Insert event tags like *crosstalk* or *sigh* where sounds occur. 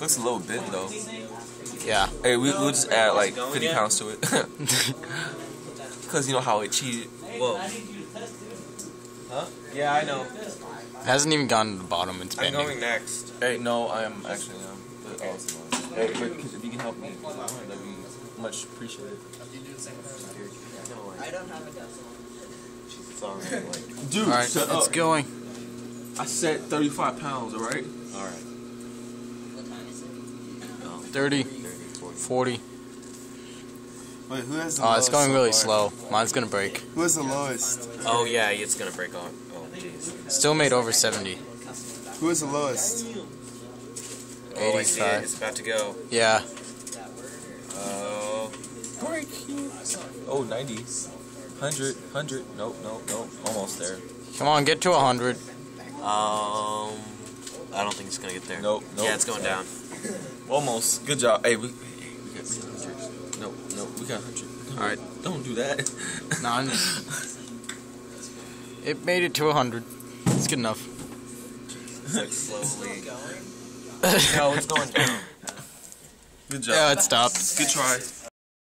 Looks a little bit though. Yeah. Hey, we, we'll just add like 50 pounds to it. *laughs* Cause you know how it cheated. Whoa. Huh? Yeah, I know. It hasn't even gotten to the bottom. It's I'm going next. Hey, no, I am actually um. But, oh, it's. Hey, but if you can help me, that'd be much appreciated. I don't have a decimal. Sorry. Like, Dude, All right, shut it's up. going. I said 35 pounds, alright? all right. What time is it? 30, 30, 40. 40. Wait, who has the Oh, lowest it's going so really far? slow. Mine's gonna break. Who has the lowest? Oh yeah, it's gonna break off. Oh jeez. Still made over 70. Who has the lowest? Oh, I see it. 85. It's about to go. Yeah. Oh. Break. Oh, 90. 100, 100. Nope, nope, nope. Almost there. Come on, get to 100. Um. I don't think it's gonna get there. Nope, nope. Yeah, it's going down. *clears throat* Almost. Good job. Hey, we, we got 100. Nope, nope. We got 100. Alright, don't do that. No, I'm just- It made it to 100. It's good enough. It's like slowly. *laughs* no, it's going down. Good job. Yeah, it stopped. Good try.